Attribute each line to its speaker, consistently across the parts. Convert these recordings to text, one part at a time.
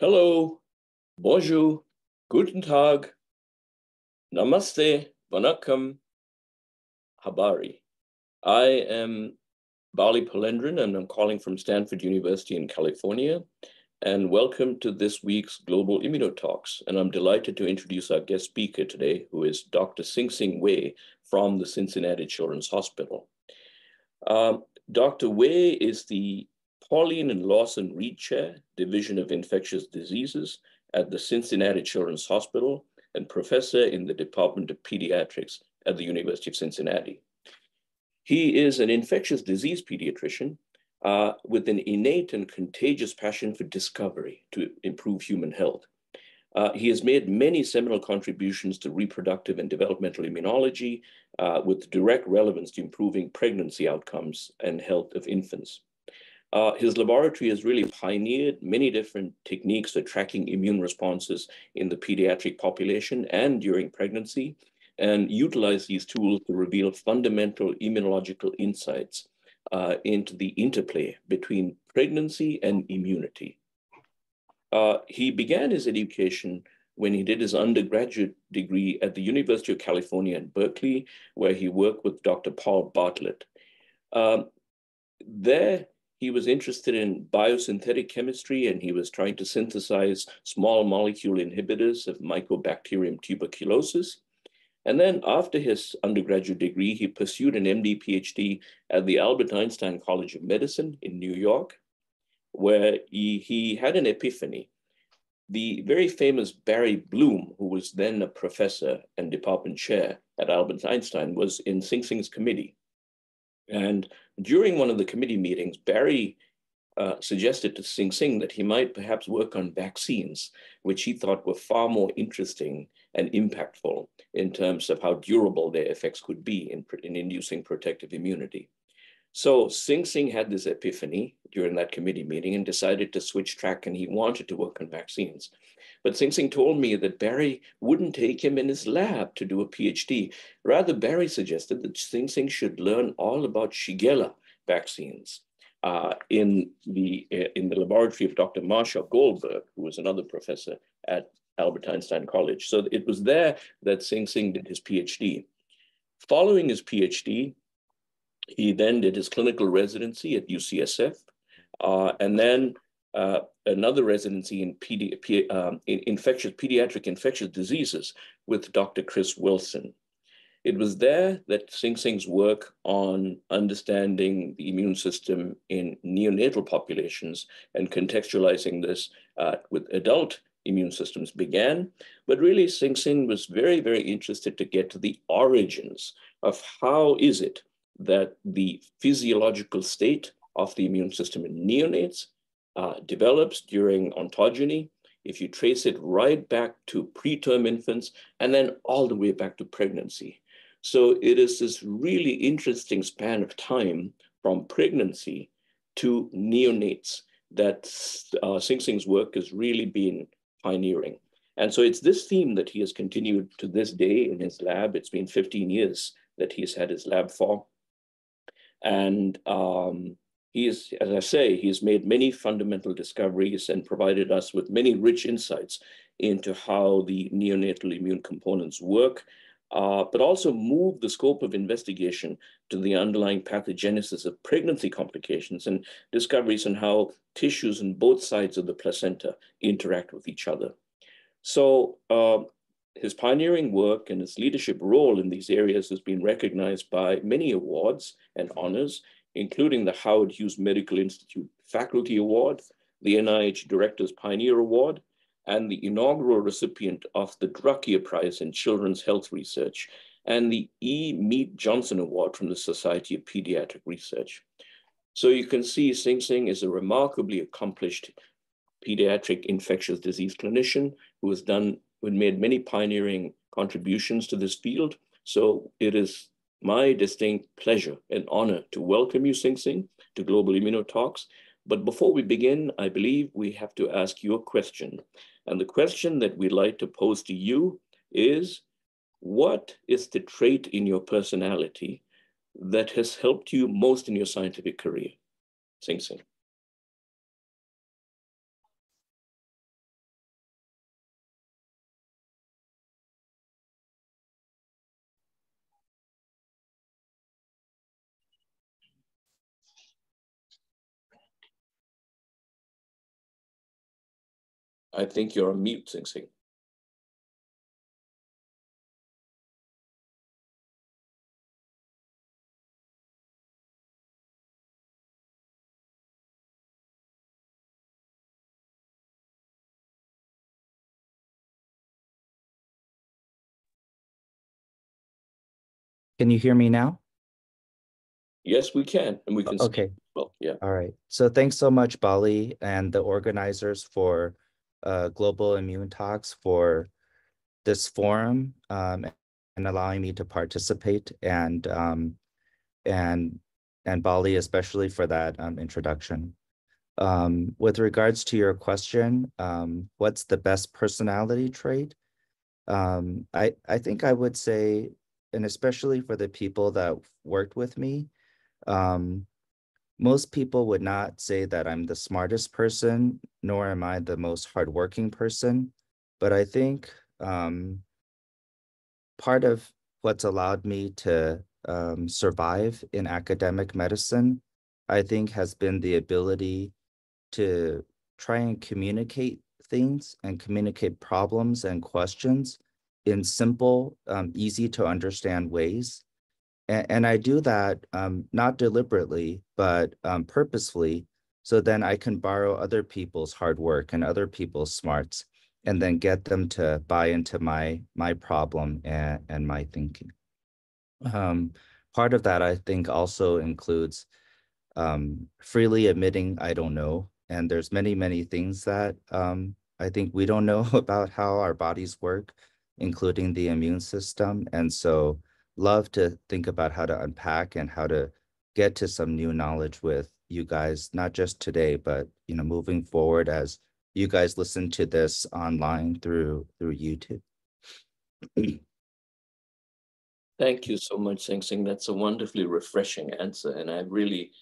Speaker 1: Hello, bonjour, guten Tag, namaste, vanakkam, habari. I am Bali Polendran and I'm calling from Stanford University in California. And welcome to this week's Global Immunotalks. And I'm delighted to introduce our guest speaker today, who is Dr. Sing Sing Wei from the Cincinnati Children's Hospital. Um, Dr. Wei is the Pauline and Lawson Reed Chair, Division of Infectious Diseases at the Cincinnati Children's Hospital and professor in the Department of Pediatrics at the University of Cincinnati. He is an infectious disease pediatrician uh, with an innate and contagious passion for discovery to improve human health. Uh, he has made many seminal contributions to reproductive and developmental immunology uh, with direct relevance to improving pregnancy outcomes and health of infants. Uh, his laboratory has really pioneered many different techniques for tracking immune responses in the pediatric population and during pregnancy, and utilize these tools to reveal fundamental immunological insights uh, into the interplay between pregnancy and immunity. Uh, he began his education when he did his undergraduate degree at the University of California in Berkeley, where he worked with Dr. Paul Bartlett. Um, there, he was interested in biosynthetic chemistry and he was trying to synthesize small molecule inhibitors of Mycobacterium tuberculosis. And then after his undergraduate degree, he pursued an MD PhD at the Albert Einstein College of Medicine in New York, where he, he had an epiphany. The very famous Barry Bloom, who was then a professor and department chair at Albert Einstein, was in Sing Sing's committee. And during one of the committee meetings, Barry uh, suggested to Sing Sing that he might perhaps work on vaccines, which he thought were far more interesting and impactful in terms of how durable their effects could be in, in inducing protective immunity. So Sing Sing had this epiphany during that committee meeting and decided to switch track and he wanted to work on vaccines. But Sing Sing told me that Barry wouldn't take him in his lab to do a PhD. Rather, Barry suggested that Sing Sing should learn all about Shigella vaccines uh, in, the, uh, in the laboratory of Dr. Marsha Goldberg, who was another professor at Albert Einstein College. So it was there that Sing Sing did his PhD. Following his PhD, he then did his clinical residency at UCSF, uh, and then uh, another residency in, um, in infectious pediatric infectious diseases with Dr. Chris Wilson. It was there that Sing Sing's work on understanding the immune system in neonatal populations and contextualizing this uh, with adult immune systems began. But really, Sing Sing was very, very interested to get to the origins of how is it that the physiological state of the immune system in neonates uh, develops during ontogeny, if you trace it right back to preterm infants and then all the way back to pregnancy. So it is this really interesting span of time from pregnancy to neonates that uh, Sing Sing's work has really been pioneering. And so it's this theme that he has continued to this day in his lab. It's been 15 years that he's had his lab for. And um, he is, as I say, he has made many fundamental discoveries and provided us with many rich insights into how the neonatal immune components work, uh, but also move the scope of investigation to the underlying pathogenesis of pregnancy complications and discoveries on how tissues on both sides of the placenta interact with each other. So uh, his pioneering work and his leadership role in these areas has been recognized by many awards and honors, including the Howard Hughes Medical Institute Faculty Award, the NIH Director's Pioneer Award, and the inaugural recipient of the Druckier Prize in Children's Health Research, and the E. Mead Johnson Award from the Society of Pediatric Research. So you can see Sing Sing is a remarkably accomplished pediatric infectious disease clinician who has done who made many pioneering contributions to this field. So it is my distinct pleasure and honor to welcome you, Sing Sing, to Global Immunotalks. But before we begin, I believe we have to ask you a question. And the question that we'd like to pose to you is, what is the trait in your personality that has helped you most in your scientific career? Sing Sing. I think you're on mute, Sing Sing.
Speaker 2: Can you hear me now?
Speaker 1: Yes, we can, and we can.
Speaker 2: Okay.
Speaker 1: Well, yeah.
Speaker 2: All right. So thanks so much, Bali and the organizers for uh, Global Immune Talks for this forum um, and allowing me to participate and um, and and Bali especially for that um, introduction. Um, with regards to your question, um, what's the best personality trait? Um, I I think I would say and especially for the people that worked with me, um, most people would not say that I'm the smartest person, nor am I the most hardworking person. But I think um, part of what's allowed me to um, survive in academic medicine, I think, has been the ability to try and communicate things and communicate problems and questions in simple, um, easy to understand ways. And, and I do that um, not deliberately, but um, purposefully. So then I can borrow other people's hard work and other people's smarts and then get them to buy into my my problem and, and my thinking. Um, part of that, I think, also includes um, freely admitting I don't know. And there's many, many things that um, I think we don't know about how our bodies work including the immune system. And so love to think about how to unpack and how to get to some new knowledge with you guys, not just today, but you know, moving forward as you guys listen to this online through through YouTube.
Speaker 1: Thank you so much, Sing Sing. That's a wonderfully refreshing answer. And I really,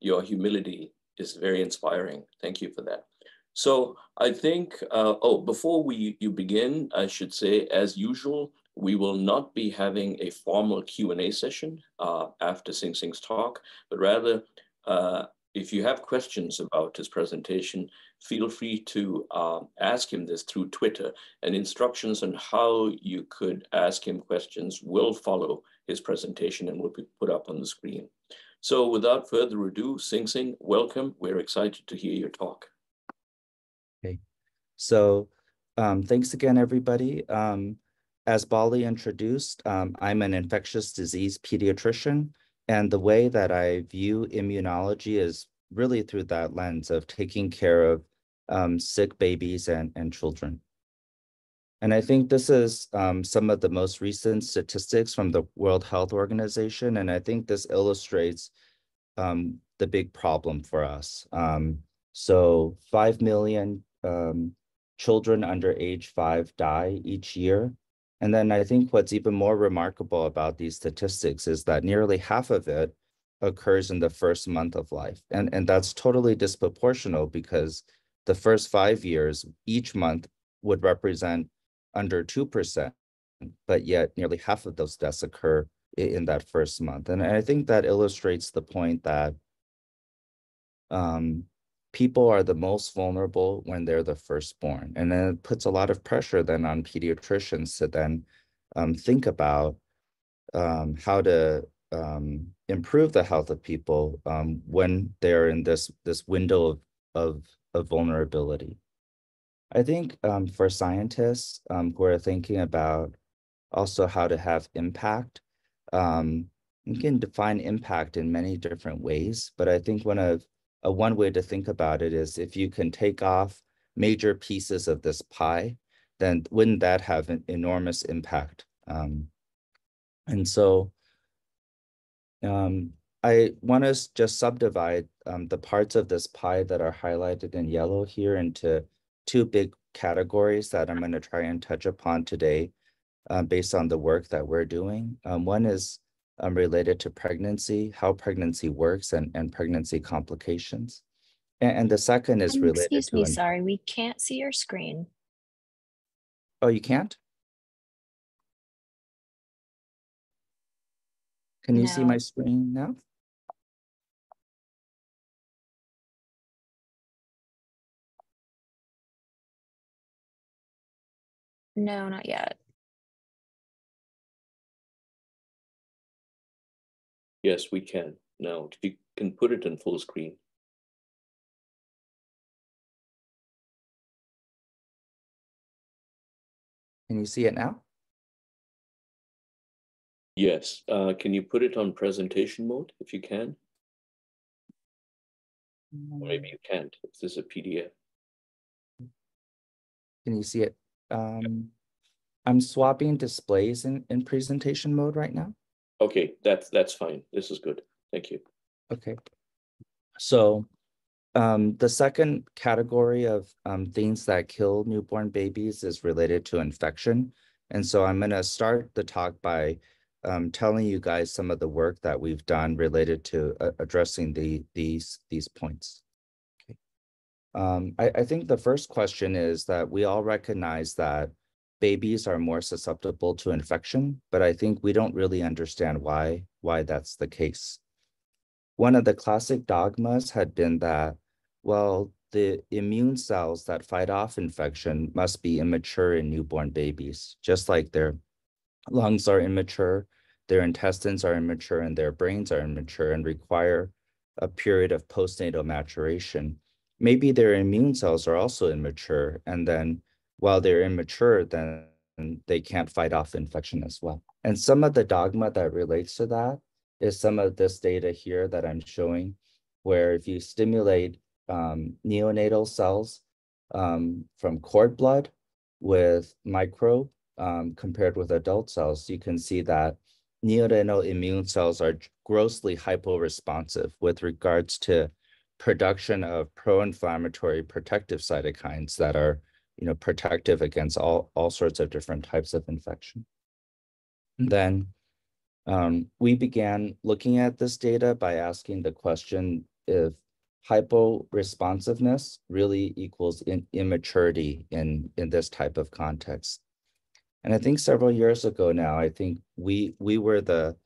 Speaker 1: your humility is very inspiring. Thank you for that. So I think, uh, oh, before we you begin, I should say, as usual, we will not be having a formal Q&A session uh, after Sing Sing's talk, but rather, uh, if you have questions about his presentation, feel free to uh, ask him this through Twitter, and instructions on how you could ask him questions will follow his presentation and will be put up on the screen. So without further ado, Sing Sing, welcome. We're excited to hear your talk.
Speaker 2: Okay, so um, thanks again, everybody. Um, as Bali introduced, um, I'm an infectious disease pediatrician, and the way that I view immunology is really through that lens of taking care of um, sick babies and, and children. And I think this is um, some of the most recent statistics from the World Health Organization, and I think this illustrates um, the big problem for us. so 5 million um, children under age five die each year. And then I think what's even more remarkable about these statistics is that nearly half of it occurs in the first month of life. And, and that's totally disproportional because the first five years, each month would represent under 2%, but yet nearly half of those deaths occur in that first month. And I think that illustrates the point that um, people are the most vulnerable when they're the firstborn. And then it puts a lot of pressure then on pediatricians to then um, think about um, how to um, improve the health of people um, when they're in this, this window of, of, of vulnerability. I think um, for scientists um, who are thinking about also how to have impact, you can define impact in many different ways, but I think one of uh, one way to think about it is if you can take off major pieces of this pie, then wouldn't that have an enormous impact? Um, and so um, I want to just subdivide um, the parts of this pie that are highlighted in yellow here into two big categories that I'm going to try and touch upon today uh, based on the work that we're doing. Um, one is um, related to pregnancy, how pregnancy works and, and pregnancy complications. And, and the second is
Speaker 3: Um,
Speaker 2: related
Speaker 3: Excuse
Speaker 2: to.
Speaker 3: me, sorry, we can't see your screen.
Speaker 2: Oh, you can't? Can you see my screen now?
Speaker 3: No, not yet.
Speaker 1: Yes, we can. Now, if you can put it in full screen.
Speaker 2: Can you see it now?
Speaker 1: Yes, uh, can you put it on presentation mode if you can? Or maybe you can't, if this is a PDF.
Speaker 2: Can you see it? Um, I'm swapping displays in, in presentation mode right now.
Speaker 1: Okay, that's, that's fine. This is good. Thank you.
Speaker 2: Okay. So um, the second category of um, things that kill newborn babies is related to infection. And so I'm going to start the talk by um, telling you guys some of the work that we've done related to uh, addressing the these these points. Okay. Um, I, I think the first question is that we all recognize that babies are more susceptible to infection, but I think we don't really understand why why that's the case. One of the classic dogmas had been that, well, the immune cells that fight off infection must be immature in newborn babies, just like their lungs are immature, their intestines are immature, and their brains are immature and require a period of postnatal maturation. Maybe their immune cells are also immature, and then while they're immature, then they can't fight off infection as well. And some of the dogma that relates to that is some of this data here that I'm showing, where if you stimulate um, neonatal cells um, from cord blood with microbe um, compared with adult cells, you can see that neonatal immune cells are grossly hyporesponsive with regards to production of pro-inflammatory protective cytokines that are you know, protective against all, all sorts of different types of infection. Then um, we began looking at this data by asking the question if hypo-responsiveness really equals in immaturity in, in this type of context. And I think several years ago now, I think we we were the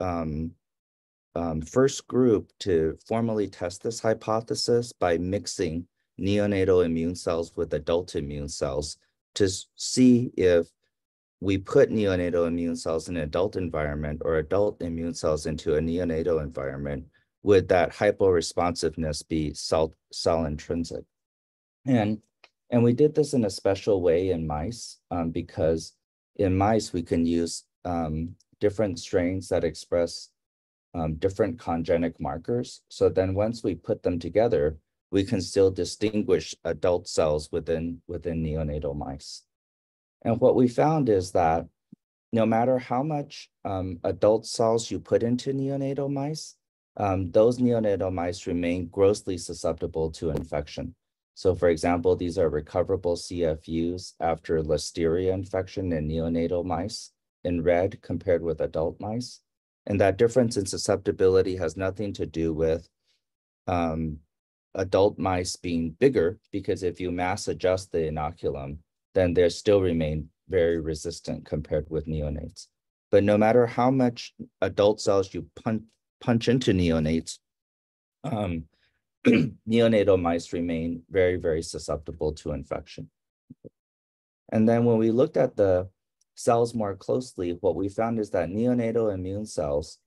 Speaker 2: um, um, first group to formally test this hypothesis by mixing neonatal immune cells with adult immune cells to see if we put neonatal immune cells in an adult environment or adult immune cells into a neonatal environment, would that hyporesponsiveness be cell, cell intrinsic? And, and we did this in a special way in mice um, because in mice, we can use um, different strains that express um, different congenic markers. So then once we put them together, we can still distinguish adult cells within, within neonatal mice. And what we found is that no matter how much um, adult cells you put into neonatal mice, um, those neonatal mice remain grossly susceptible to infection. So for example, these are recoverable CFUs after listeria infection in neonatal mice in red compared with adult mice. And that difference in susceptibility has nothing to do with um, adult mice being bigger, because if you mass adjust the inoculum, then they still remain very resistant compared with neonates. But no matter how much adult cells you punch, punch into neonates, um, neonatal mice remain very, very susceptible to infection. And then when we looked at the cells more closely, what we found is that neonatal immune cells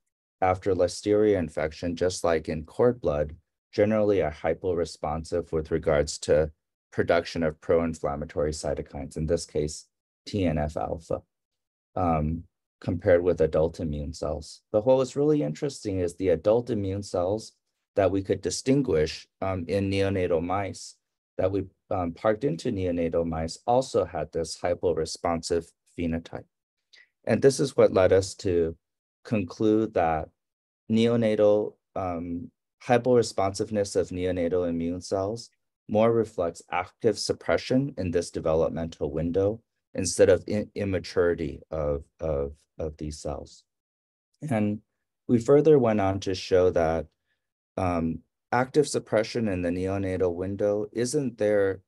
Speaker 2: after listeria infection, just like in cord blood, generally are hyporesponsive with regards to production of pro-inflammatory cytokines, in this case, TNF alpha, um, compared with adult immune cells. But what was really interesting is the adult immune cells that we could distinguish um, in neonatal mice that we um, parked into neonatal mice also had this hyporesponsive phenotype. And this is what led us to conclude that neonatal um, hyporesponsiveness of neonatal immune cells more reflects active suppression in this developmental window instead of immaturity of, of, of these cells. And we further went on to show that um, active suppression in the neonatal window isn't there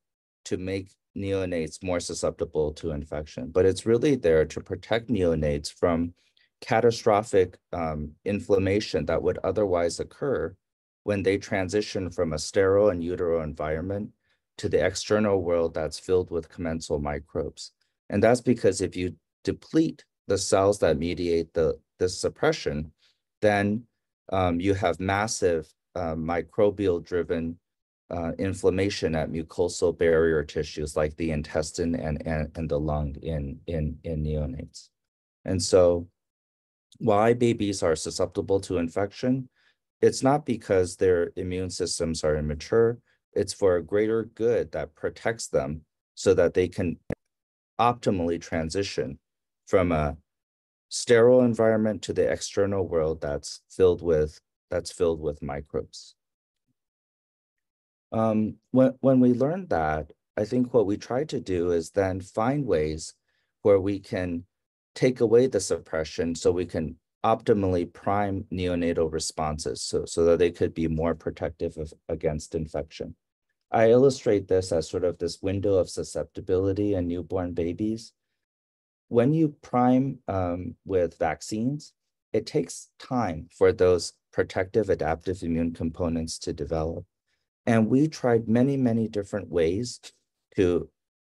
Speaker 2: to make neonates more susceptible to infection, but it's really there to protect neonates from catastrophic um, inflammation that would otherwise occur when they transition from a sterile and utero environment to the external world that's filled with commensal microbes. And that's because if you deplete the cells that mediate the this suppression, then um, you have massive uh, microbial driven uh, inflammation at mucosal barrier tissues like the intestine and, and, and the lung in, in, in neonates. And so why babies are susceptible to infection, it's not because their immune systems are immature, it's for a greater good that protects them so that they can optimally transition from a sterile environment to the external world that's filled with that's filled with microbes. Um, when, when we learned that, I think what we try to do is then find ways where we can take away the suppression so we can optimally prime neonatal responses so, so that they could be more protective of, against infection. I illustrate this as sort of this window of susceptibility in newborn babies. When you prime um, with vaccines, it takes time for those protective adaptive immune components to develop. And we tried many, many different ways to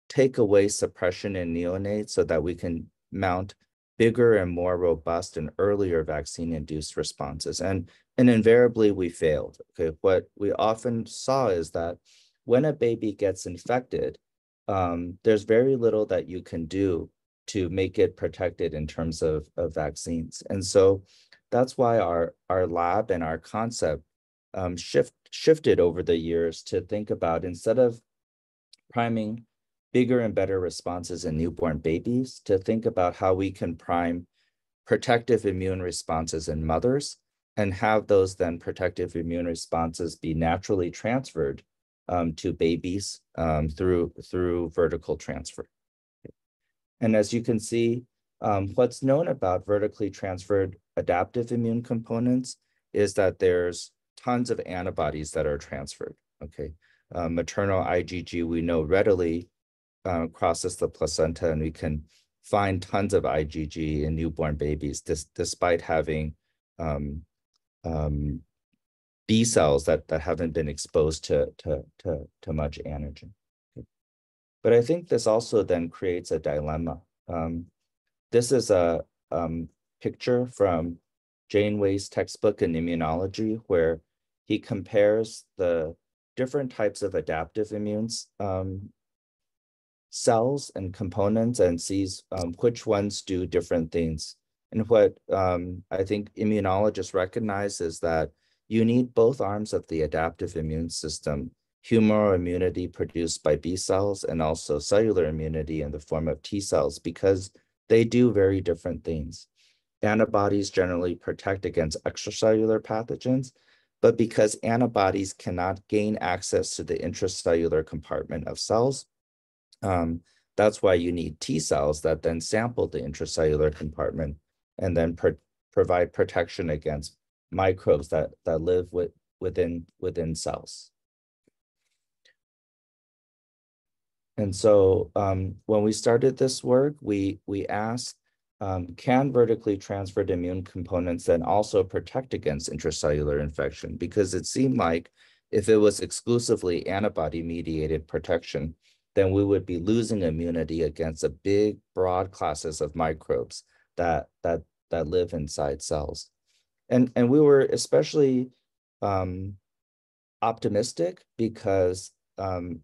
Speaker 2: take away suppression in neonates so that we can mount bigger and more robust and earlier vaccine-induced responses. And, and invariably we failed. Okay, what we often saw is that when a baby gets infected, um, there's very little that you can do to make it protected in terms of, of vaccines. And so that's why our, our lab and our concept um, shift, shifted over the years to think about instead of priming bigger and better responses in newborn babies, to think about how we can prime protective immune responses in mothers and have those then protective immune responses be naturally transferred um, to babies um, through, through vertical transfer. And as you can see, um, what's known about vertically transferred adaptive immune components is that there's tons of antibodies that are transferred, okay? Uh, maternal IgG, we know readily uh, crosses the placenta and we can find tons of IgG in newborn babies dis despite having um, um, B cells that, that haven't been exposed to, to, to, to much antigen. But I think this also then creates a dilemma. Um, this is a um, picture from Janeway's textbook in immunology, where he compares the different types of adaptive immune um, cells and components and sees um, which ones do different things. And what um, I think immunologists recognize is that you need both arms of the adaptive immune system, humoral immunity produced by B cells and also cellular immunity in the form of T cells, because they do very different things. Antibodies generally protect against extracellular pathogens, but because antibodies cannot gain access to the intracellular compartment of cells, um, that's why you need T cells that then sample the intracellular compartment and then pro provide protection against microbes that, that live with, within, within cells. And so um, when we started this work, we, we asked, um, can vertically transferred immune components then also protect against intracellular infection? Because it seemed like if it was exclusively antibody-mediated protection, then we would be losing immunity against a big, broad classes of microbes that, that, that live inside cells. And, and we were especially um, optimistic because um,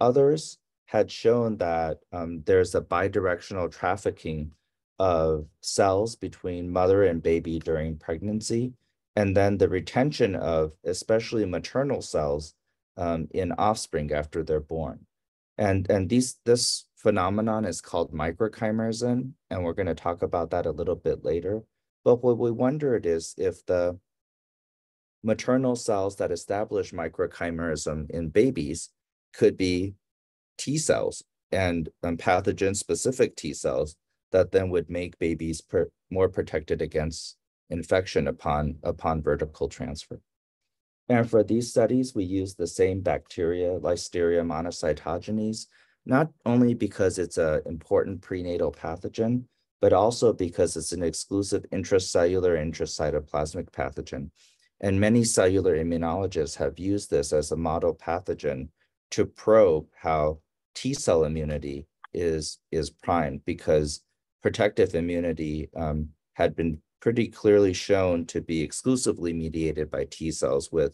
Speaker 2: others had shown that um, there's a bidirectional trafficking of cells between mother and baby during pregnancy, and then the retention of especially maternal cells um, in offspring after they're born. And, and these, this phenomenon is called microchimerism, and we're going to talk about that a little bit later. But what we wondered is if the maternal cells that establish microchimerism in babies could be T cells and um, pathogen-specific T cells that then would make babies per, more protected against infection upon, upon vertical transfer. And for these studies, we use the same bacteria, Listeria monocytogenes, not only because it's an important prenatal pathogen, but also because it's an exclusive intracellular intracytoplasmic pathogen. And many cellular immunologists have used this as a model pathogen to probe how T cell immunity is is primed because protective immunity um, had been pretty clearly shown to be exclusively mediated by T cells with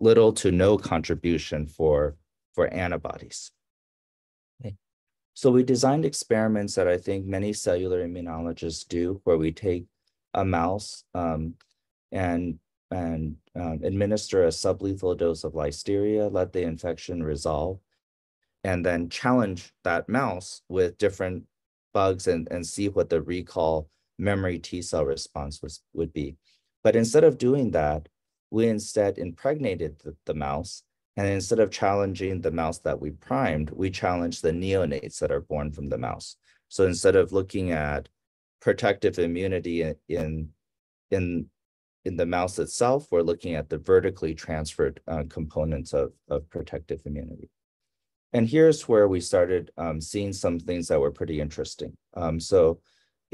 Speaker 2: little to no contribution for, for antibodies. Okay. So we designed experiments that I think many cellular immunologists do, where we take a mouse um, and and um, administer a sublethal dose of listeria, let the infection resolve, and then challenge that mouse with different bugs and, and see what the recall memory T cell response was, would be. But instead of doing that, we instead impregnated the, the mouse. And instead of challenging the mouse that we primed, we challenged the neonates that are born from the mouse. So instead of looking at protective immunity in, in, in the mouse itself, we're looking at the vertically transferred uh, components of, of protective immunity. And here's where we started um, seeing some things that were pretty interesting. Um, so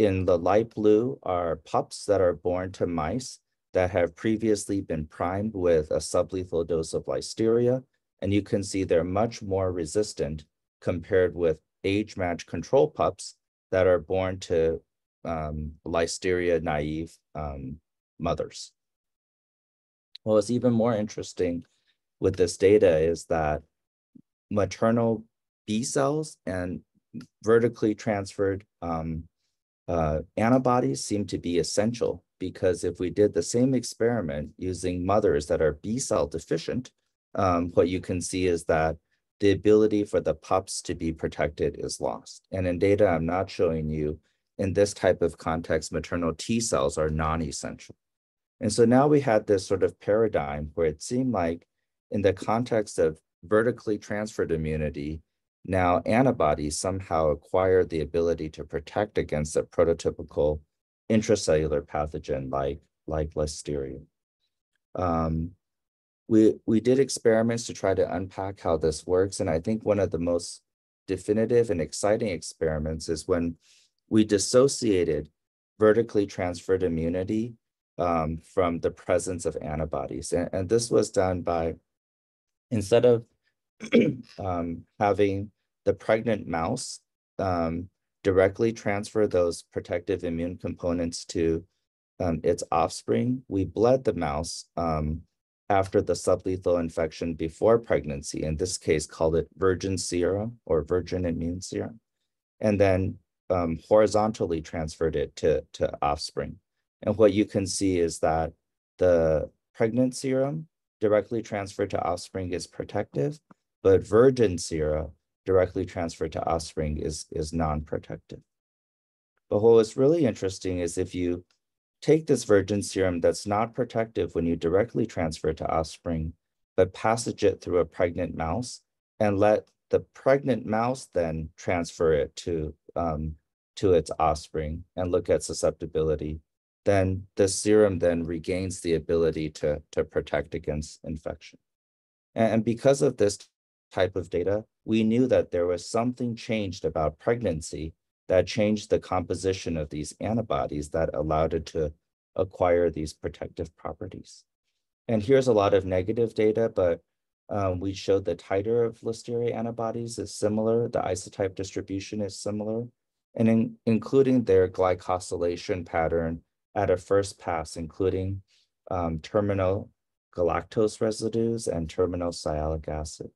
Speaker 2: in the light blue are pups that are born to mice that have previously been primed with a sublethal dose of listeria. And you can see they're much more resistant compared with age-matched control pups that are born to um, listeria naive um, mothers. What's even more interesting with this data is that maternal B cells and vertically transferred um, uh, antibodies seem to be essential because if we did the same experiment using mothers that are B cell deficient, um, what you can see is that the ability for the pups to be protected is lost. And in data I'm not showing you, in this type of context, maternal T cells are non-essential. And so now we had this sort of paradigm where it seemed like in the context of vertically transferred immunity, now, antibodies somehow acquire the ability to protect against a prototypical intracellular pathogen like, like Listeria. Um, we, we did experiments to try to unpack how this works. And I think one of the most definitive and exciting experiments is when we dissociated vertically transferred immunity um, from the presence of antibodies. And, and this was done by, instead of um, having the pregnant mouse um, directly transfer those protective immune components to um, its offspring. We bled the mouse um, after the sublethal infection before pregnancy, in this case, called it virgin serum or virgin immune serum, and then um, horizontally transferred it to, to offspring. And what you can see is that the pregnant serum directly transferred to offspring is protective, but virgin sera directly transferred to offspring is, is non-protective. But what was really interesting is if you take this virgin serum that's not protective when you directly transfer it to offspring, but passage it through a pregnant mouse and let the pregnant mouse then transfer it to, um, to its offspring and look at susceptibility, then the serum then regains the ability to, to protect against infection. And because of this type of data, we knew that there was something changed about pregnancy that changed the composition of these antibodies that allowed it to acquire these protective properties. And here's a lot of negative data, but um, we showed the titer of Listeria antibodies is similar, the isotype distribution is similar, and in, including their glycosylation pattern at a first pass, including um, terminal galactose residues and terminal sialic acid.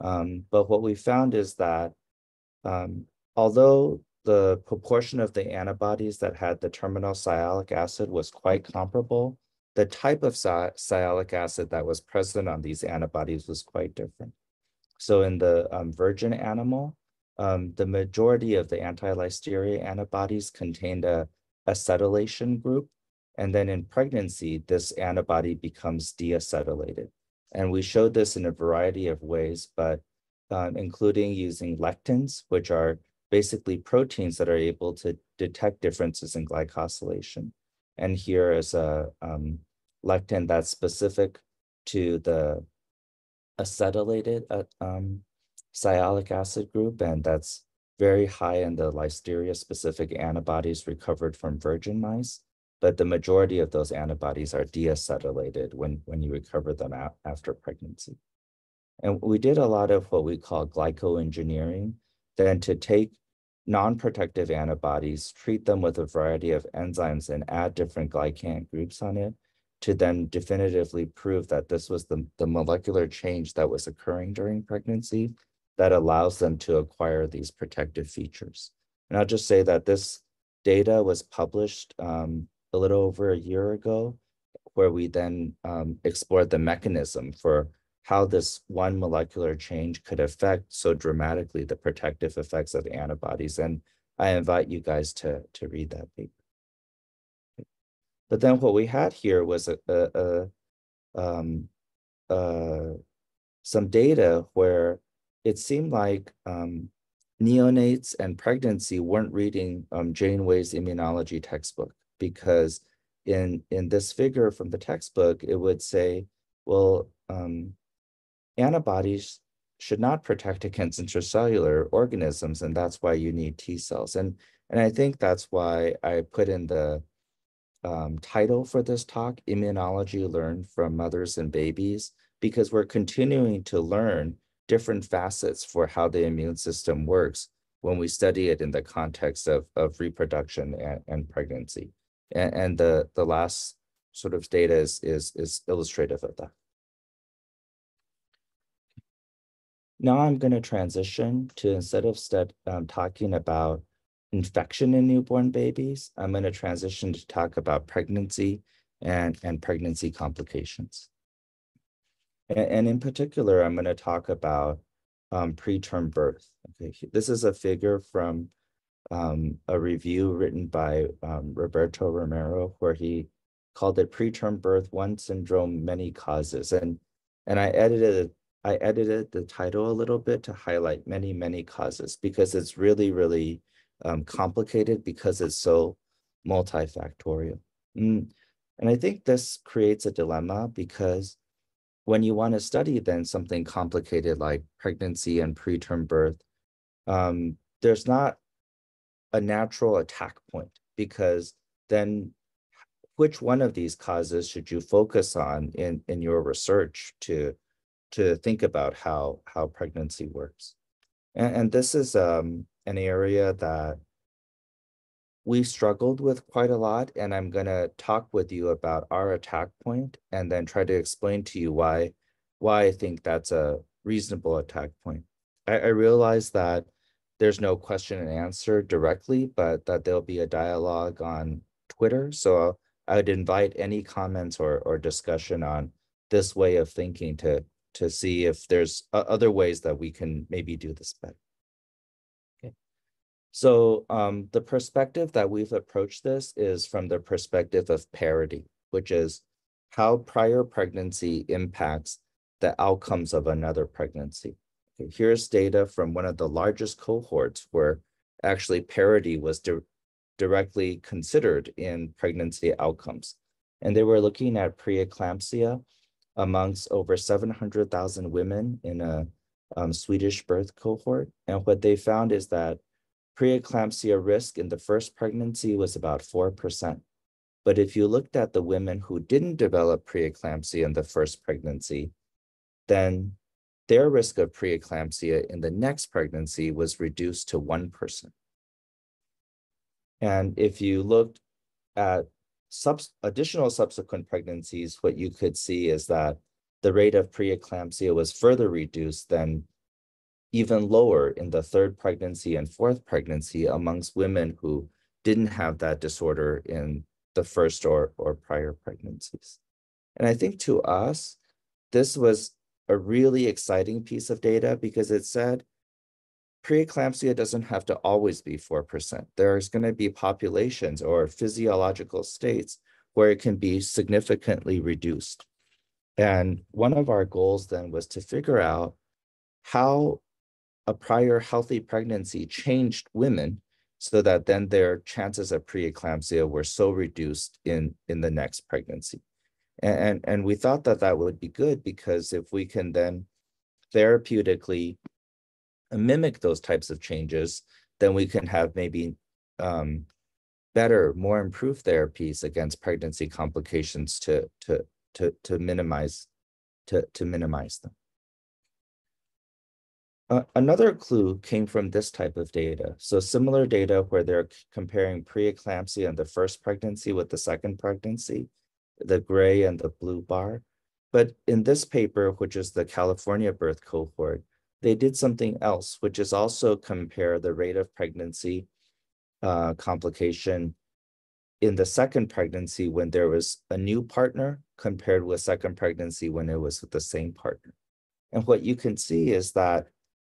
Speaker 2: Um, but what we found is that um, although the proportion of the antibodies that had the terminal sialic acid was quite comparable, the type of sialic acid that was present on these antibodies was quite different. So in the um, virgin animal, um, the majority of the anti-listeria antibodies contained a acetylation group. And then in pregnancy, this antibody becomes deacetylated. And we showed this in a variety of ways, but um, including using lectins, which are basically proteins that are able to detect differences in glycosylation. And here is a um, lectin that's specific to the acetylated uh, um, sialic acid group, and that's very high in the listeria-specific antibodies recovered from virgin mice but the majority of those antibodies are deacetylated when, when you recover them after pregnancy. And we did a lot of what we call glycoengineering. then to take non-protective antibodies, treat them with a variety of enzymes and add different glycan groups on it to then definitively prove that this was the, the molecular change that was occurring during pregnancy that allows them to acquire these protective features. And I'll just say that this data was published um, a little over a year ago, where we then um, explored the mechanism for how this one molecular change could affect so dramatically the protective effects of antibodies. And I invite you guys to, to read that paper. But then what we had here was a, a, a um, uh, some data where it seemed like um, neonates and pregnancy weren't reading um, Janeway's immunology textbook because in, in this figure from the textbook, it would say, well, um, antibodies should not protect against intracellular organisms, and that's why you need T cells. And, and I think that's why I put in the um, title for this talk, Immunology Learned from Mothers and Babies, because we're continuing to learn different facets for how the immune system works when we study it in the context of, of reproduction and, and pregnancy. And, and the, the last sort of data is, is, is illustrative of that. Now I'm going to transition to instead of step, um, talking about infection in newborn babies, I'm going to transition to talk about pregnancy and, and pregnancy complications. And, and in particular, I'm going to talk about um, preterm birth. Okay, this is a figure from um, a review written by um, Roberto Romero, where he called it preterm birth, one syndrome, many causes. And, and I edited I edited the title a little bit to highlight many, many causes because it's really, really um, complicated because it's so multifactorial. Mm. And I think this creates a dilemma because when you want to study then something complicated like pregnancy and preterm birth, um, there's not a natural attack point because then which one of these causes should you focus on in, in your research to, to think about how, how pregnancy works? And, and this is um, an area that we struggled with quite a lot. And I'm going to talk with you about our attack point and then try to explain to you why, why I think that's a reasonable attack point. I, I realize that there's no question and answer directly, but that there'll be a dialogue on Twitter. So I would invite any comments or, or discussion on this way of thinking to, to see if there's other ways that we can maybe do this better. Okay. So um, the perspective that we've approached this is from the perspective of parity, which is how prior pregnancy impacts the outcomes of another pregnancy. Here's data from one of the largest cohorts where actually parity was di directly considered in pregnancy outcomes. And they were looking at preeclampsia amongst over 700,000 women in a um, Swedish birth cohort. And what they found is that preeclampsia risk in the first pregnancy was about 4%. But if you looked at the women who didn't develop preeclampsia in the first pregnancy, then their risk of preeclampsia in the next pregnancy was reduced to 1%. Person. And if you looked at sub additional subsequent pregnancies, what you could see is that the rate of preeclampsia was further reduced than even lower in the third pregnancy and fourth pregnancy amongst women who didn't have that disorder in the first or, or prior pregnancies. And I think to us, this was a really exciting piece of data because it said preeclampsia doesn't have to always be 4%. There's going to be populations or physiological states where it can be significantly reduced. And one of our goals then was to figure out how a prior healthy pregnancy changed women so that then their chances of preeclampsia were so reduced in, in the next pregnancy. And, and we thought that that would be good because if we can then therapeutically mimic those types of changes, then we can have maybe um, better, more improved therapies against pregnancy complications to, to, to, to minimize to, to minimize them. Uh, another clue came from this type of data. So similar data where they're comparing preeclampsia in the first pregnancy with the second pregnancy, the gray and the blue bar. But in this paper, which is the California birth cohort, they did something else, which is also compare the rate of pregnancy uh, complication in the second pregnancy when there was a new partner compared with second pregnancy when it was with the same partner. And what you can see is that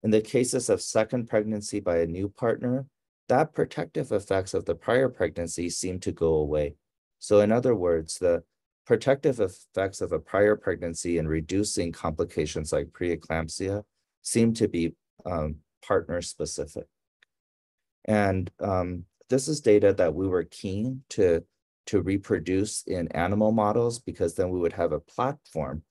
Speaker 2: in the cases of second pregnancy by a new partner, that protective effects of the prior pregnancy seem to go away. So in other words, the protective effects of a prior pregnancy in reducing complications like preeclampsia seem to be um, partner specific. And um, this is data that we were keen to, to reproduce in animal models because then we would have a platform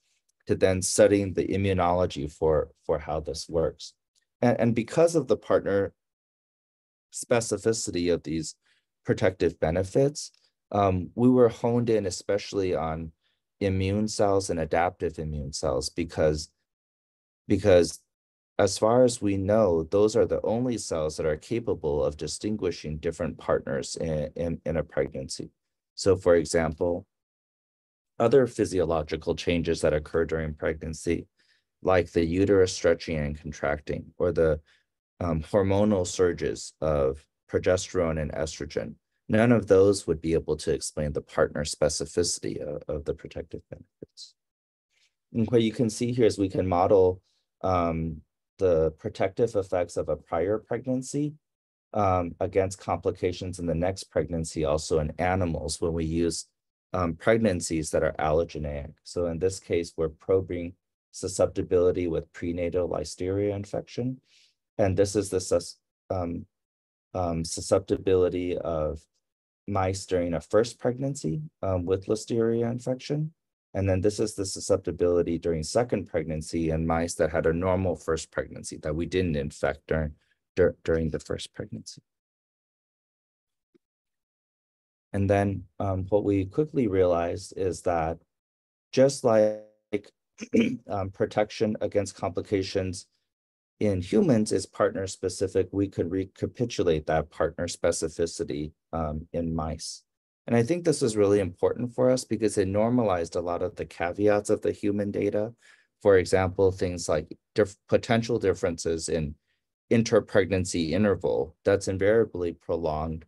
Speaker 2: to then studying the immunology for, for how this works. And, and because of the partner specificity of these protective benefits, um, we were honed in especially on immune cells and adaptive immune cells because, because as far as we know, those are the only cells that are capable of distinguishing different partners in, in, in a pregnancy. So for example, other physiological changes that occur during pregnancy like the uterus stretching and contracting or the um, hormonal surges of progesterone and estrogen. None of those would be able to explain the partner specificity of, of the protective benefits. And what you can see here is we can model um, the protective effects of a prior pregnancy um, against complications in the next pregnancy, also in animals when we use um, pregnancies that are allogeneic. So in this case, we're probing susceptibility with prenatal listeria infection. And this is the sus um, um, susceptibility of mice during a first pregnancy um, with listeria infection. And then this is the susceptibility during second pregnancy in mice that had a normal first pregnancy that we didn't infect during, dur during the first pregnancy. And then um, what we quickly realized is that just like um, protection against complications in humans is partner specific, we could recapitulate that partner specificity um, in mice. And I think this was really important for us because it normalized a lot of the caveats of the human data. For example, things like potential differences in interpregnancy interval that's invariably prolonged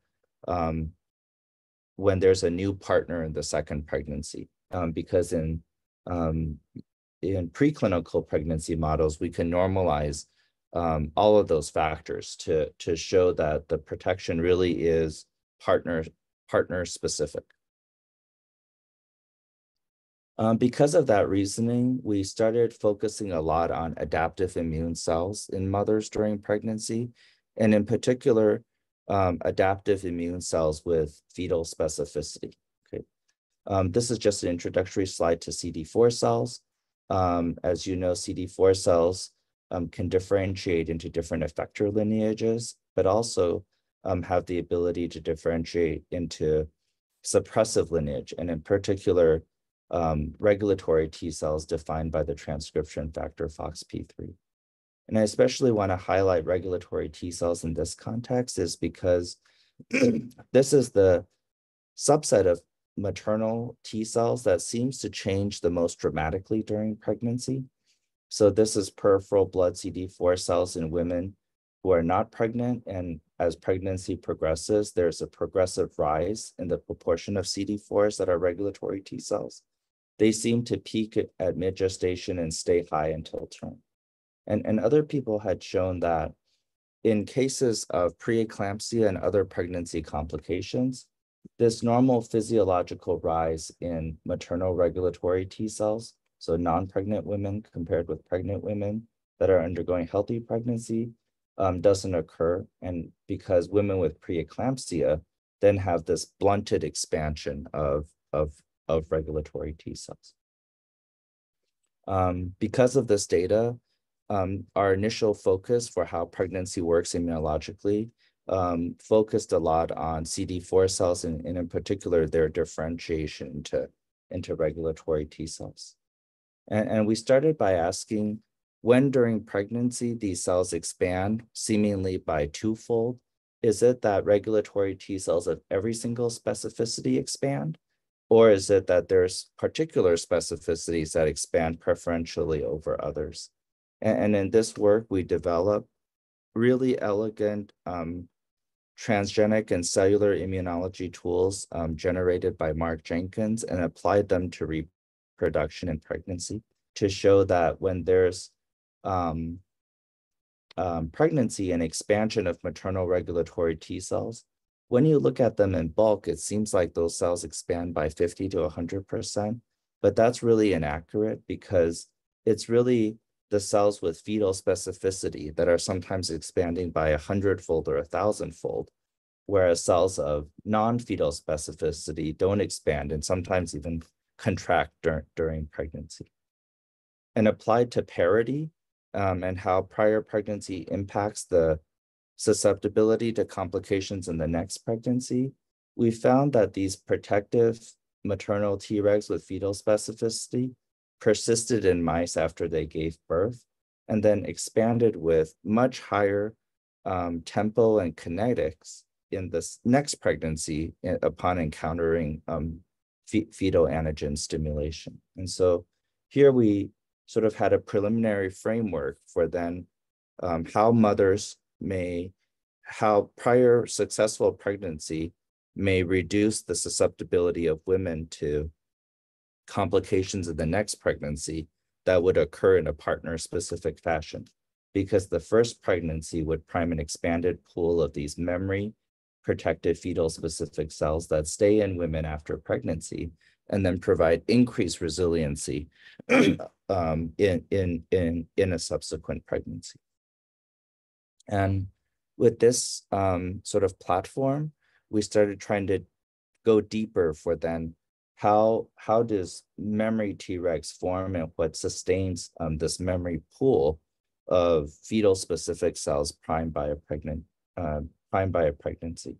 Speaker 2: um, when there's a new partner in the second pregnancy. Um, because in um, in preclinical pregnancy models, we can normalize um, all of those factors to, to show that the protection really is partner, partner specific. Um, because of that reasoning, we started focusing a lot on adaptive immune cells in mothers during pregnancy, and in particular, um, adaptive immune cells with fetal specificity. Okay, um, This is just an introductory slide to CD4 cells. Um, as you know, CD4 cells um, can differentiate into different effector lineages, but also um, have the ability to differentiate into suppressive lineage, and in particular, um, regulatory T cells defined by the transcription factor FOXP3. And I especially want to highlight regulatory T cells in this context is because this is the subset of maternal T cells that seems to change the most dramatically during pregnancy. So this is peripheral blood CD4 cells in women who are not pregnant. And as pregnancy progresses, there's a progressive rise in the proportion of CD4s that are regulatory T cells. They seem to peak at mid-gestation and stay high until term. And, and other people had shown that in cases of preeclampsia and other pregnancy complications, this normal physiological rise in maternal regulatory T cells, so non-pregnant women compared with pregnant women that are undergoing healthy pregnancy, um, doesn't occur. And because women with preeclampsia then have this blunted expansion of, of, of regulatory T cells. Um, because of this data, um, our initial focus for how pregnancy works immunologically um, focused a lot on CD4 cells and, and in particular their differentiation into, into regulatory T cells. And, and we started by asking when during pregnancy these cells expand seemingly by twofold, is it that regulatory T cells of every single specificity expand? Or is it that there's particular specificities that expand preferentially over others? And, and in this work, we develop really elegant um, transgenic and cellular immunology tools um, generated by Mark Jenkins and applied them to reproduction and pregnancy to show that when there's um, um, pregnancy and expansion of maternal regulatory T cells, when you look at them in bulk, it seems like those cells expand by 50 to 100%, but that's really inaccurate because it's really the cells with fetal specificity that are sometimes expanding by a hundredfold or a thousandfold, whereas cells of non-fetal specificity don't expand and sometimes even contract dur during pregnancy. And applied to parity, um, and how prior pregnancy impacts the susceptibility to complications in the next pregnancy, we found that these protective maternal Tregs with fetal specificity persisted in mice after they gave birth and then expanded with much higher um, tempo and kinetics in this next pregnancy upon encountering um, fetal antigen stimulation. And so here we sort of had a preliminary framework for then um, how mothers may, how prior successful pregnancy may reduce the susceptibility of women to complications of the next pregnancy that would occur in a partner specific fashion because the first pregnancy would prime an expanded pool of these memory protective fetal specific cells that stay in women after pregnancy and then provide increased resiliency um, in, in, in, in a subsequent pregnancy. And with this um, sort of platform, we started trying to go deeper for then how, how does memory Tregs form and what sustains um, this memory pool of fetal specific cells primed by a pregnant, uh, primed by a pregnancy.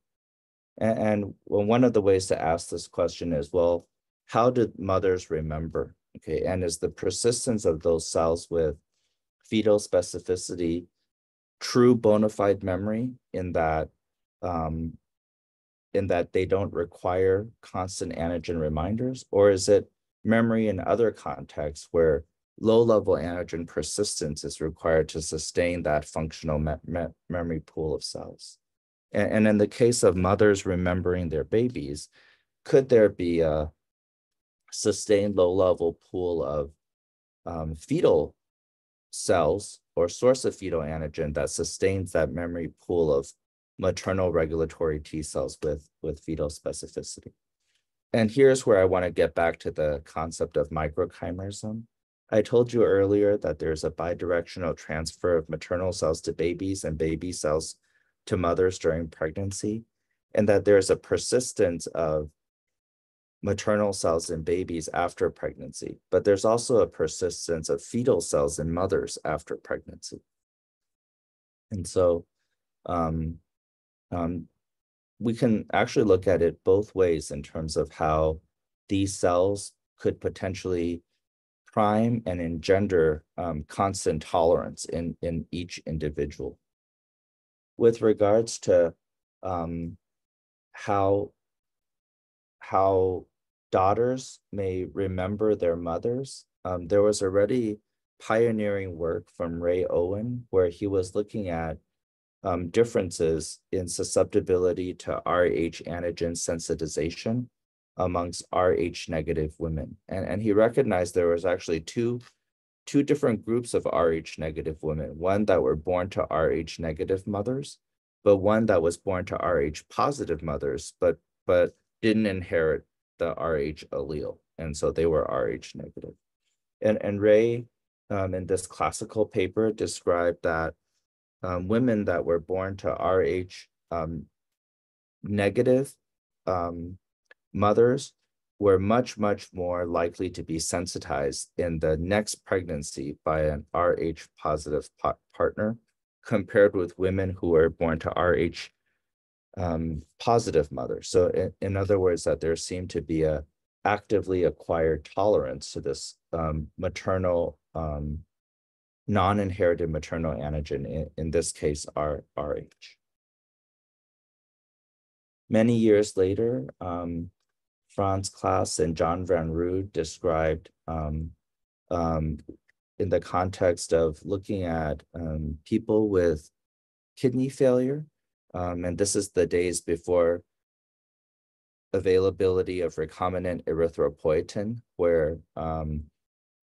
Speaker 2: And, and one of the ways to ask this question is, well, how did mothers remember? Okay, and is the persistence of those cells with fetal specificity true bona fide memory in that um, in that they don't require constant antigen reminders, or is it memory in other contexts where low-level antigen persistence is required to sustain that functional me me memory pool of cells? And, and in the case of mothers remembering their babies, could there be a sustained low-level pool of um, fetal cells or source of fetal antigen that sustains that memory pool of maternal regulatory T cells with, with fetal specificity. And here's where I want to get back to the concept of microchimerism. I told you earlier that there's a bidirectional transfer of maternal cells to babies and baby cells to mothers during pregnancy, and that there's a persistence of maternal cells in babies after pregnancy, but there's also a persistence of fetal cells in mothers after pregnancy. And so um, um, we can actually look at it both ways in terms of how these cells could potentially prime and engender um, constant tolerance in, in each individual. With regards to um, how, how daughters may remember their mothers. Um, there was already pioneering work from Ray Owen where he was looking at um, differences in susceptibility to Rh antigen sensitization amongst Rh negative women. And, and he recognized there was actually two, two different groups of Rh negative women, one that were born to Rh negative mothers, but one that was born to Rh positive mothers, but, but didn't inherit the Rh allele. And so they were Rh negative. And, and Ray, um, in this classical paper, described that um, women that were born to Rh um, negative um, mothers were much, much more likely to be sensitized in the next pregnancy by an Rh positive partner compared with women who were born to Rh um, positive mother. So in, in, other words, that there seemed to be a actively acquired tolerance to this um, maternal um, non-inherited maternal antigen, in, in this case, R, RH. Many years later, um, Franz Klaas and John Van Rood described um, um, in the context of looking at um, people with kidney failure. Um, and this is the days before availability of recombinant erythropoietin, where um,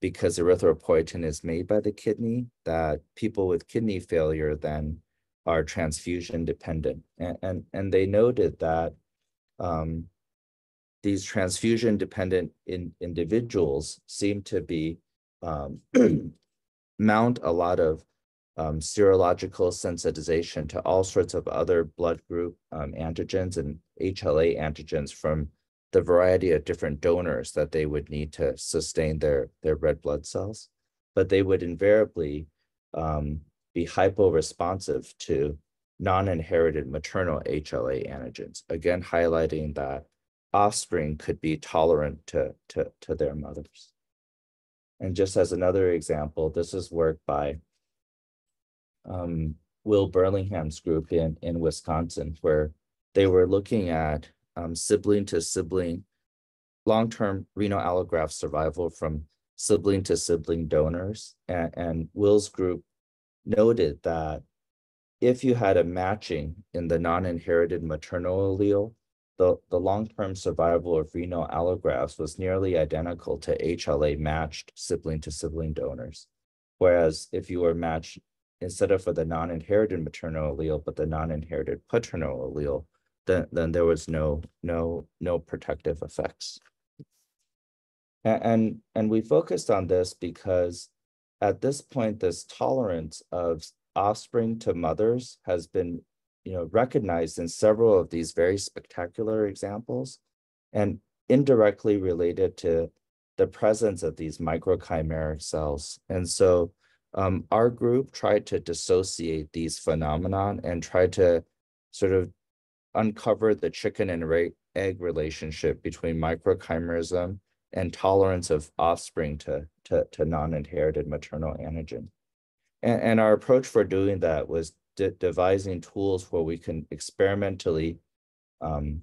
Speaker 2: because erythropoietin is made by the kidney, that people with kidney failure then are transfusion dependent. And, and, and they noted that um, these transfusion dependent in, individuals seem to be um, mount a lot of um, serological sensitization to all sorts of other blood group um, antigens and HLA antigens from the variety of different donors that they would need to sustain their, their red blood cells. But they would invariably um, be hypo-responsive to non-inherited maternal HLA antigens, again highlighting that offspring could be tolerant to, to, to their mothers. And just as another example, this is work by um, Will Burlingham's group in, in Wisconsin, where they were looking at um, sibling to sibling, long-term renal allograft survival from sibling to sibling donors. And, and Will's group noted that if you had a matching in the non-inherited maternal allele, the, the long-term survival of renal allografts was nearly identical to HLA matched sibling to sibling donors. Whereas if you were matched instead of for the non-inherited maternal allele, but the non-inherited paternal allele, then, then there was no, no, no protective effects. And, and, and we focused on this because at this point, this tolerance of offspring to mothers has been you know, recognized in several of these very spectacular examples and indirectly related to the presence of these microchimeric cells. And so um, our group tried to dissociate these phenomenon and tried to sort of uncover the chicken and egg relationship between microchimerism and tolerance of offspring to, to, to non-inherited maternal antigen. And, and our approach for doing that was de devising tools where we can experimentally um,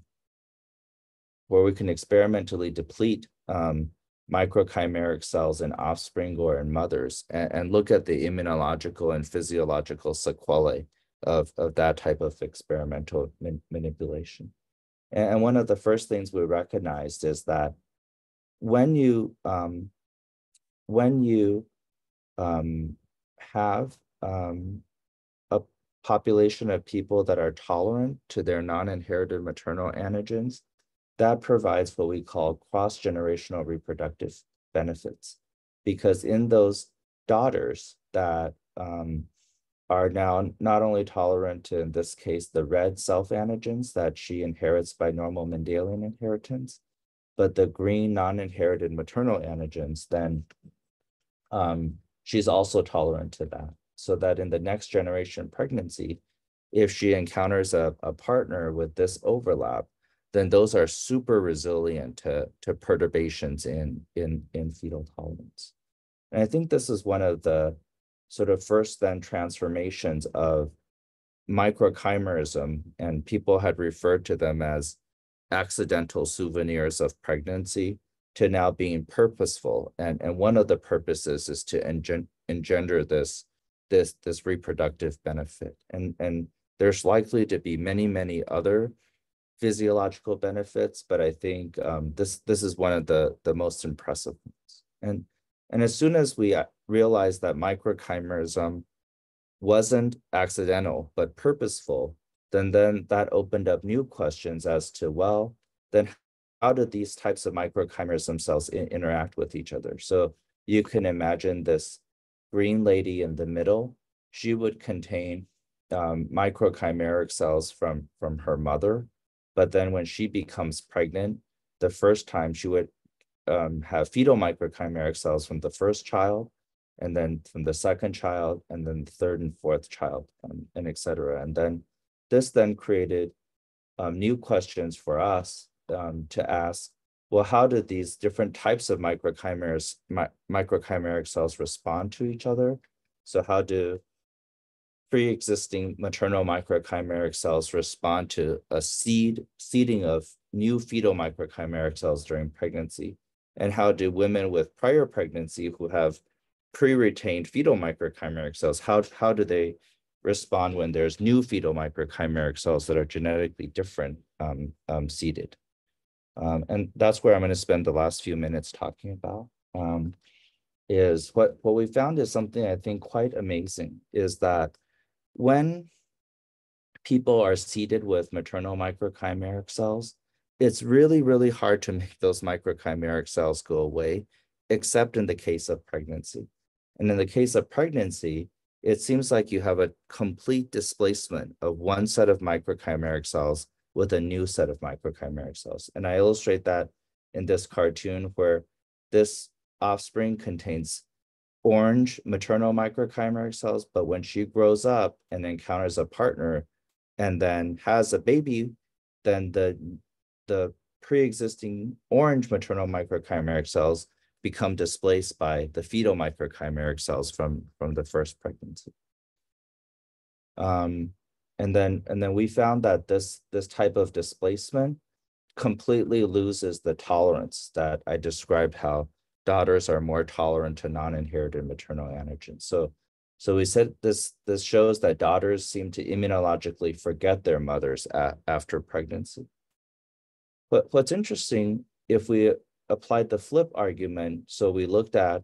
Speaker 2: where we can experimentally deplete um, microchimeric cells in offspring or in mothers and, and, look at the immunological and physiological sequelae of, of that type of experimental man manipulation. And, and, one of the first things we recognized is that when you um, when you um, have um, population of people that are tolerant to their non-inherited maternal antigens, that provides what we call cross-generational reproductive benefits. Because in those daughters that um, are now not only tolerant to, in this case, the red self-antigens that she inherits by normal Mendelian inheritance, but the green non-inherited maternal antigens, then um, she's also tolerant to that so that in the next generation pregnancy, if she encounters a, a partner with this overlap, then those are super resilient to, to perturbations in, in, in fetal tolerance. And I think this is one of the sort of first then transformations of microchimerism, and people had referred to them as accidental souvenirs of pregnancy to now being purposeful. And, and one of the purposes is to engender this this this reproductive benefit. And and there's likely to be many many other physiological benefits but i think um, this this is one of the the most impressive ones. And and as soon as we uh, realized that microchimerism wasn't accidental but purposeful then then that opened up new questions as to well then how do these types of microchimerism cells interact with each other? So you can imagine this green lady in the middle, she would contain um, microchimeric cells from, from her mother. But then when she becomes pregnant, the first time she would um, have fetal microchimeric cells from the first child, and then from the second child, and then the third and fourth child, um, and et cetera. And then this then created um, new questions for us um, to ask well, how do these different types of microchimeras, mi microchimeric cells respond to each other? So how do pre-existing maternal microchimeric cells respond to a seed seeding of new fetal microchimeric cells during pregnancy? And how do women with prior pregnancy who have pre-retained fetal microchimeric cells, how, how do they respond when there's new fetal microchimeric cells that are genetically different um, um, seeded? Um, and that's where I'm going to spend the last few minutes talking about. Um, is what what we found is something I think quite amazing is that when people are seeded with maternal microchimeric cells, it's really, really hard to make those microchimeric cells go away, except in the case of pregnancy. And in the case of pregnancy, it seems like you have a complete displacement of one set of microchimeric cells with a new set of microchimeric cells. And I illustrate that in this cartoon where this offspring contains orange maternal microchimeric cells, but when she grows up and encounters a partner and then has a baby, then the, the pre-existing orange maternal microchimeric cells become displaced by the fetal microchimeric cells from, from the first pregnancy. Um, and then and then we found that this this type of displacement completely loses the tolerance that I described how daughters are more tolerant to non-inherited maternal antigens. So so we said this this shows that daughters seem to immunologically forget their mothers at, after pregnancy. But what's interesting, if we applied the flip argument, so we looked at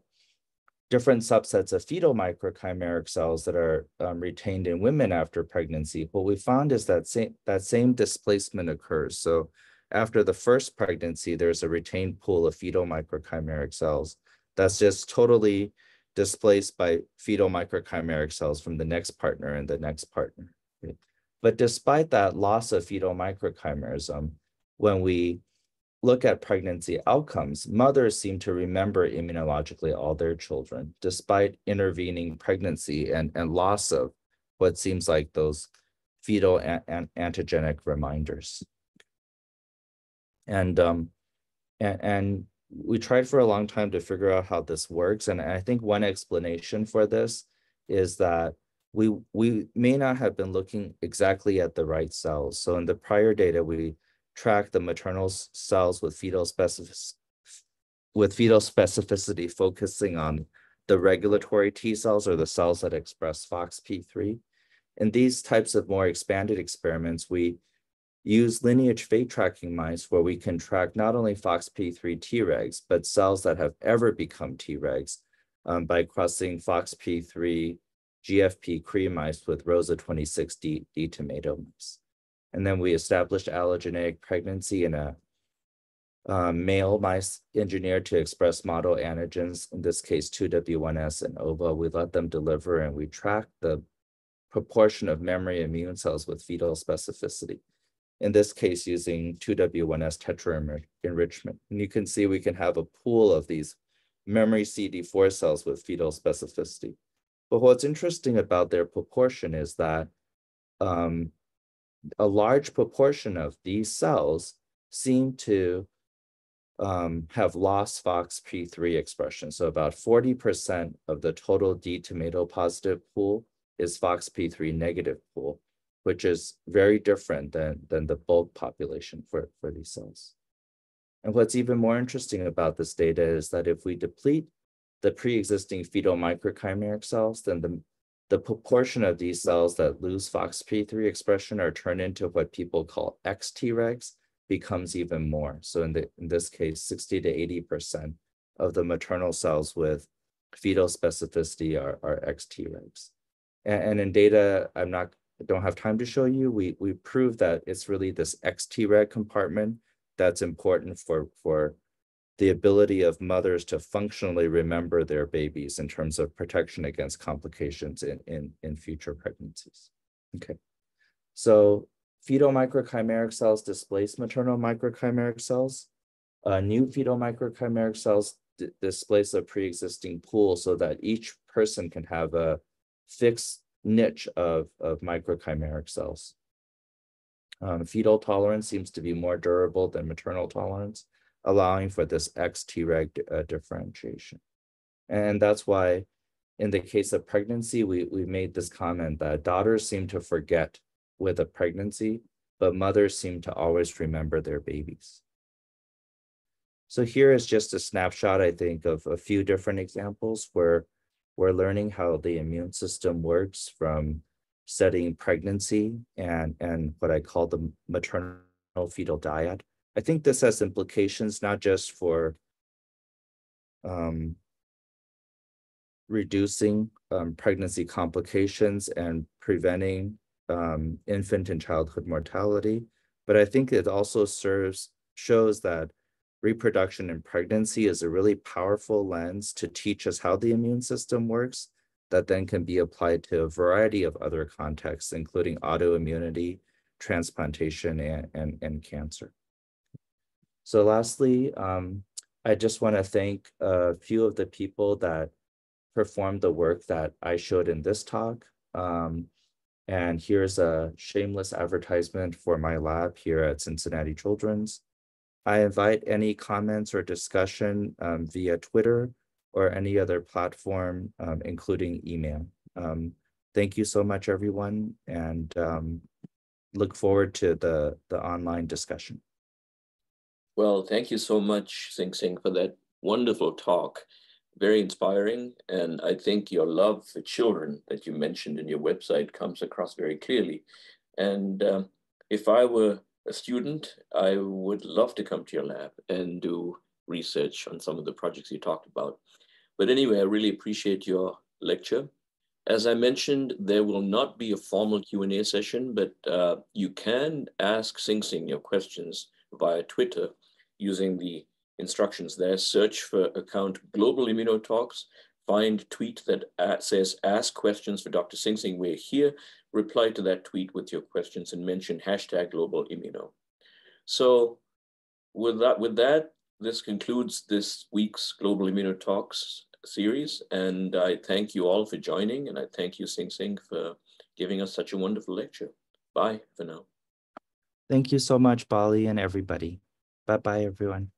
Speaker 2: different subsets of fetal microchimeric cells that are um, retained in women after pregnancy, what we found is that same, that same displacement occurs. So after the first pregnancy, there's a retained pool of fetal microchimeric cells that's just totally displaced by fetal microchimeric cells from the next partner and the next partner. But despite that loss of fetal microchimerism, when we look at pregnancy outcomes, mothers seem to remember immunologically all their children, despite intervening pregnancy and, and loss of what seems like those fetal an, an antigenic reminders. And, um, and, and we tried for a long time to figure out how this works. And I think one explanation for this is that we, we may not have been looking exactly at the right cells. So in the prior data, we track the maternal cells with fetal specific with fetal specificity, focusing on the regulatory T cells or the cells that express FOXP3. In these types of more expanded experiments, we use lineage fate tracking mice where we can track not only FOXP3 Tregs, but cells that have ever become Tregs um, by crossing FOXP3 GFP Cree mice with Rosa 26D D tomato mice. And then we established allogeneic pregnancy in a um, male mice engineered to express model antigens, in this case, 2W1S and OVA. We let them deliver and we track the proportion of memory immune cells with fetal specificity. In this case, using 2W1S tetra enrichment. And you can see we can have a pool of these memory CD4 cells with fetal specificity. But what's interesting about their proportion is that um, a large proportion of these cells seem to um, have lost FOXP3 expression. So about 40% of the total D tomato positive pool is FOXP3 negative pool, which is very different than, than the bulk population for, for these cells. And what's even more interesting about this data is that if we deplete the pre-existing fetal microchimeric cells, then the the proportion of these cells that lose FOXP3 expression or turn into what people call X-Tregs becomes even more. So in, the, in this case, 60 to 80% of the maternal cells with fetal specificity are, are X-Tregs. And, and in data, I'm not, don't have time to show you, we, we prove that it's really this X-Treg compartment that's important for, for the ability of mothers to functionally remember their babies in terms of protection against complications in, in, in future pregnancies. Okay, so fetal microchimeric cells displace maternal microchimeric cells. Uh, new fetal microchimeric cells displace a pre-existing pool so that each person can have a fixed niche of, of microchimeric cells. Um, fetal tolerance seems to be more durable than maternal tolerance allowing for this X Treg uh, differentiation. And that's why in the case of pregnancy, we, we made this comment that daughters seem to forget with a pregnancy, but mothers seem to always remember their babies. So here is just a snapshot, I think, of a few different examples where we're learning how the immune system works from studying pregnancy and, and what I call the maternal fetal dyad. I think this has implications not just for um, reducing um, pregnancy complications and preventing um, infant and childhood mortality, but I think it also serves shows that reproduction in pregnancy is a really powerful lens to teach us how the immune system works that then can be applied to a variety of other contexts, including autoimmunity, transplantation, and, and, and cancer. So lastly, um, I just want to thank a few of the people that performed the work that I showed in this talk. Um, and here's a shameless advertisement for my lab here at Cincinnati Children's. I invite any comments or discussion um, via Twitter or any other platform, um, including email. Um, thank you so much, everyone, and um, look forward to the, the online discussion.
Speaker 1: Well, thank you so much, Sing Sing, for that wonderful talk. Very inspiring. And I think your love for children that you mentioned in your website comes across very clearly. And um, if I were a student, I would love to come to your lab and do research on some of the projects you talked about. But anyway, I really appreciate your lecture. As I mentioned, there will not be a formal Q&A session, but uh, you can ask Sing Sing your questions via Twitter using the instructions there. Search for account Global Immunotalks, find tweet that uh, says ask questions for Dr. Sing Sing. We're here. Reply to that tweet with your questions and mention hashtag Global Immuno. So with that, with that, this concludes this week's Global Immunotalks series. And I thank you all for joining. And I thank you, Sing Sing, for giving us such a wonderful lecture. Bye for now.
Speaker 2: Thank you so much, Bali and everybody. Bye bye, everyone.